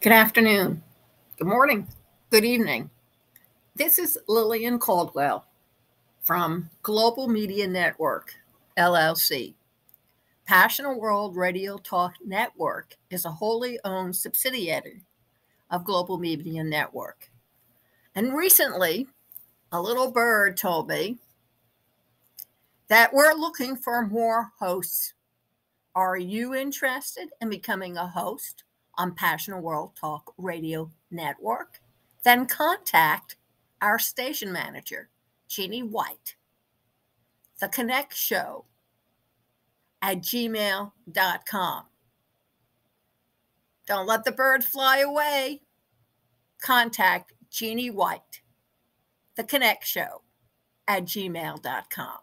Good afternoon. Good morning. Good evening. This is Lillian Caldwell from Global Media Network, LLC. Passionate World Radio Talk Network is a wholly owned subsidiary of Global Media Network. And recently, a little bird told me that we're looking for more hosts. Are you interested in becoming a host? On Passionate World Talk Radio Network, then contact our station manager, Jeannie White, the Connect Show at gmail.com. Don't let the bird fly away. Contact Jeannie White, the Connect Show at gmail.com.